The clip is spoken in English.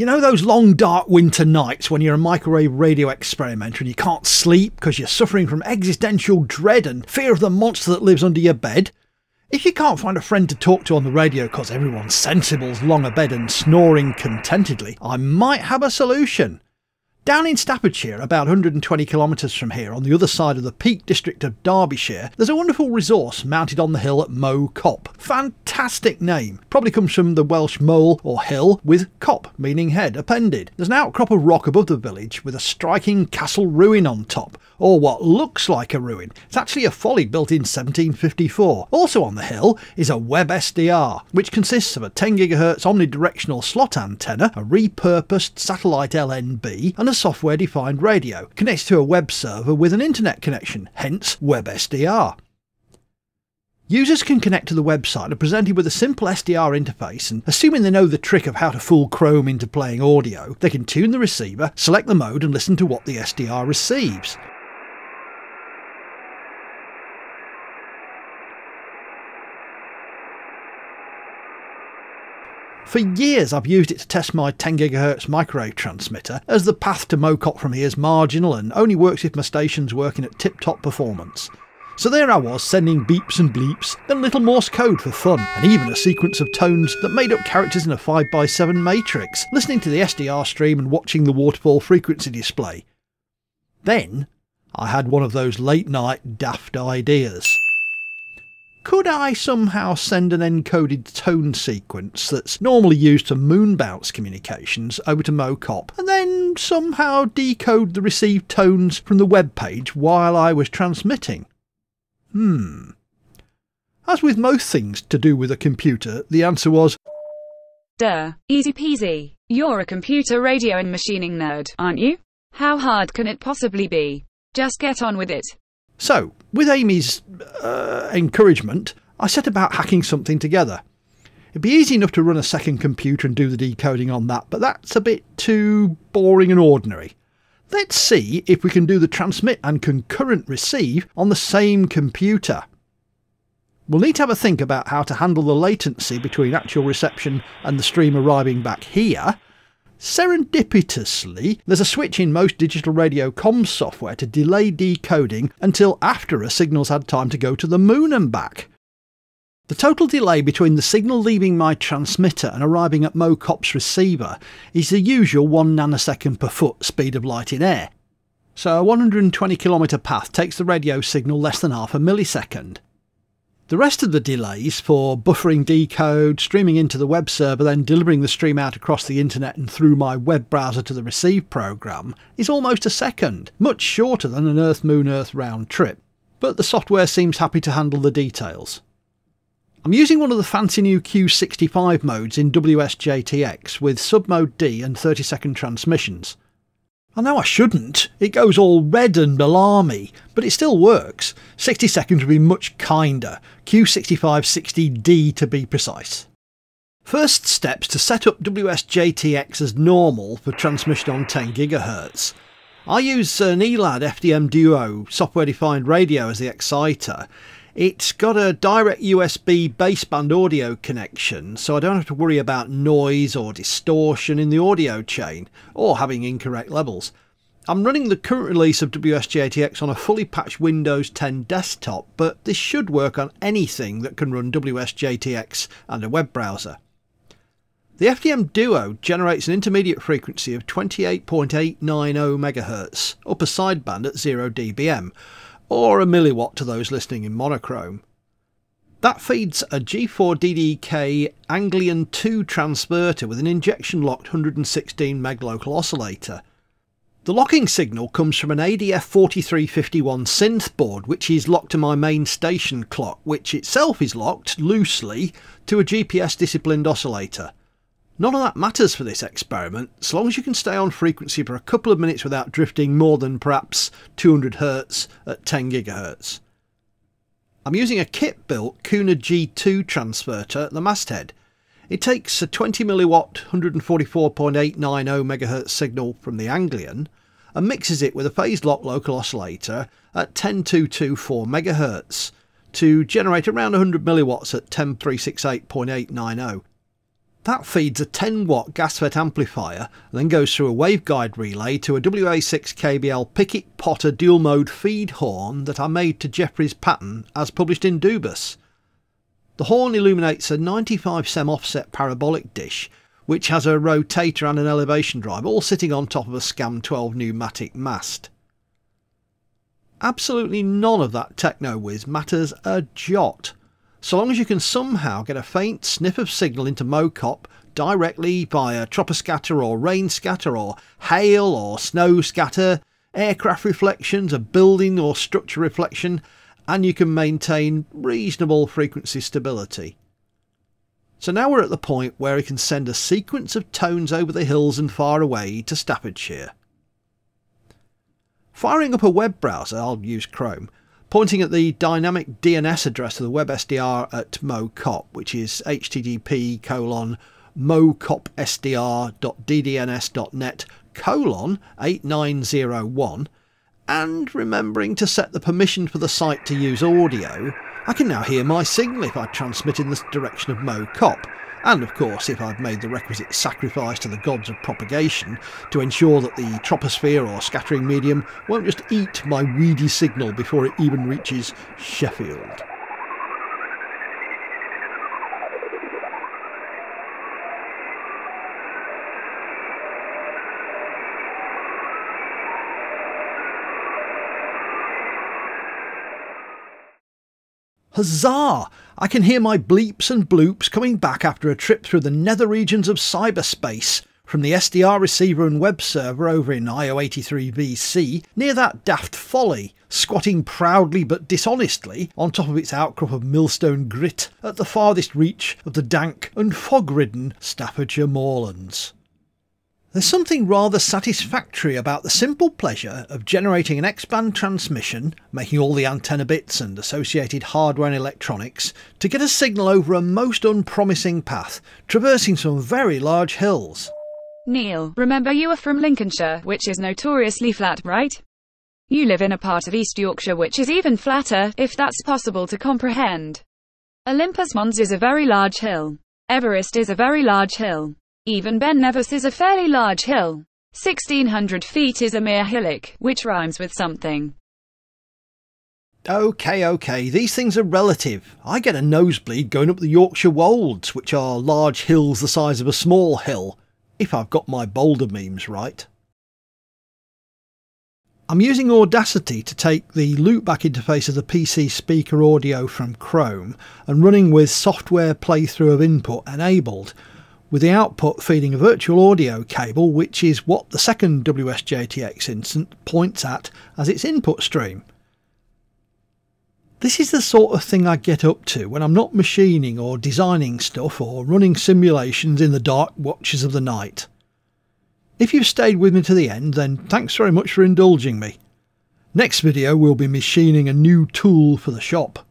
You know those long dark winter nights when you're a microwave radio experimenter and you can't sleep because you're suffering from existential dread and fear of the monster that lives under your bed? If you can't find a friend to talk to on the radio because everyone's sensible's long abed and snoring contentedly, I might have a solution. Down in Staffordshire, about 120 kilometres from here, on the other side of the Peak District of Derbyshire, there's a wonderful resource mounted on the hill at Mow Cop. Fantastic name. Probably comes from the Welsh moel or hill with cop, meaning head, appended. There's an outcrop of rock above the village with a striking castle ruin on top, or what looks like a ruin. It's actually a folly built in 1754. Also on the hill is a Web SDR, which consists of a 10 GHz omnidirectional slot antenna, a repurposed satellite LNB, and a software defined radio, connected to a web server with an internet connection, hence WebSDR. Users can connect to the website and presented with a simple SDR interface and assuming they know the trick of how to fool Chrome into playing audio, they can tune the receiver, select the mode and listen to what the SDR receives. For years I've used it to test my 10GHz microwave transmitter, as the path to Mow Cop from here is marginal and only works if my station's working at tip-top performance. So there I was, sending beeps and bleeps, then little Morse code for fun, and even a sequence of tones that made up characters in a 5x7 matrix, listening to the SDR stream and watching the waterfall frequency display. Then, I had one of those late night daft ideas. Could I somehow send an encoded tone sequence that's normally used for moon bounce communications over to Mow Cop and then somehow decode the received tones from the web page while I was transmitting? Hmm. As with most things to do with a computer, the answer was Duh. Easy peasy. You're a computer radio and machining nerd, aren't you? How hard can it possibly be? Just get on with it. So, with Amy's uh, encouragement, I set about hacking something together. It'd be easy enough to run a second computer and do the decoding on that, but that's a bit too boring and ordinary. Let's see if we can do the transmit and concurrent receive on the same computer. We'll need to have a think about how to handle the latency between actual reception and the stream arriving back here, Serendipitously, there's a switch in most digital radio comms software to delay decoding until after a signal's had time to go to the moon and back. The total delay between the signal leaving my transmitter and arriving at Mow Cop's receiver is the usual 1 nanosecond per foot speed of light in air. So a 120 km path takes the radio signal less than half a millisecond. The rest of the delays for buffering decode, streaming into the web server, then delivering the stream out across the internet and through my web browser to the receive program is almost a second, much shorter than an Earth Moon Earth round trip. But the software seems happy to handle the details. I'm using one of the fancy new Q65 modes in WSJT-X with submode D and 30 second transmissions. I know I shouldn't. It goes all red and alarmy, but it still works. 60 seconds would be much kinder. Q6560D to be precise. First steps to set up WSJT-X as normal for transmission on 10 GHz. I use an ELAD FDM Duo software defined radio as the exciter it's got a direct USB baseband audio connection, so I don't have to worry about noise or distortion in the audio chain, or having incorrect levels. I'm running the current release of WSJT-X on a fully patched Windows 10 desktop, but this should work on anything that can run WSJT-X and a web browser. The FDM Duo generates an intermediate frequency of 28.890 MHz, upper sideband at 0 dBm, or a milliwatt to those listening in monochrome. That feeds a G4DDK Anglian 2 transverter with an injection locked 116 meg local oscillator. The locking signal comes from an ADF4351 synth board which is locked to my main station clock which itself is locked, loosely, to a GPS disciplined oscillator. None of that matters for this experiment, so long as you can stay on frequency for a couple of minutes without drifting more than perhaps 200 Hz at 10 GHz. I'm using a kit-built Kuna G2 transverter at the masthead. It takes a 20 milliwatt 144.890 MHz signal from the Anglian and mixes it with a phase lock local oscillator at 10224 MHz to generate around 100 milliwatts at 10368.890. That feeds a 10 watt GaAsFET amplifier and then goes through a waveguide relay to a WA6 KBL Pickett Potter dual mode feed horn that I made to Jeffrey's pattern as published in Dubus. The horn illuminates a 95 sem offset parabolic dish which has a rotator and an elevation drive all sitting on top of a SCAM 12 pneumatic mast. Absolutely none of that techno whiz matters a jot so long as you can somehow get a faint sniff of signal into Mow Cop directly via troposcatter or rain scatter or hail or snow scatter, aircraft reflections, a building or structure reflection, and you can maintain reasonable frequency stability. So now we're at the point where we can send a sequence of tones over the hills and far away to Staffordshire. Firing up a web browser, I'll use Chrome, pointing at the dynamic DNS address of the WebSDR at Mow Cop, which is http colon mowcopsdr.ddns.net colon 8901 and remembering to set the permission for the site to use audio, I can now hear my signal if I transmit in the direction of Mow Cop and of course if I've made the requisite sacrifice to the gods of propagation to ensure that the troposphere or scattering medium won't just eat my weedy signal before it even reaches Sheffield. Huzzah! I can hear my bleeps and bloops coming back after a trip through the nether regions of cyberspace from the SDR receiver and web server over in IO83VC near that daft folly, squatting proudly but dishonestly on top of its outcrop of millstone grit at the farthest reach of the dank and fog-ridden Staffordshire moorlands. There's something rather satisfactory about the simple pleasure of generating an X-band transmission, making all the antenna bits and associated hardware and electronics, to get a signal over a most unpromising path, traversing some very large hills. Neil, remember you are from Lincolnshire, which is notoriously flat, right? You live in a part of East Yorkshire which is even flatter, if that's possible to comprehend. Olympus Mons is a very large hill. Everest is a very large hill. Even Ben Nevis is a fairly large hill. 1600 feet is a mere hillock, which rhymes with something. Okay, okay, these things are relative. I get a nosebleed going up the Yorkshire Wolds, which are large hills the size of a small hill, if I've got my boulder memes right. I'm using Audacity to take the loopback interface of the PC speaker audio from Chrome and running with software playthrough of input enabled with the output feeding a virtual audio cable which is what the second WSJT-X instant points at as its input stream. This is the sort of thing I get up to when I'm not machining or designing stuff or running simulations in the dark watches of the night. If you've stayed with me to the end then thanks very much for indulging me. Next video we'll be machining a new tool for the shop.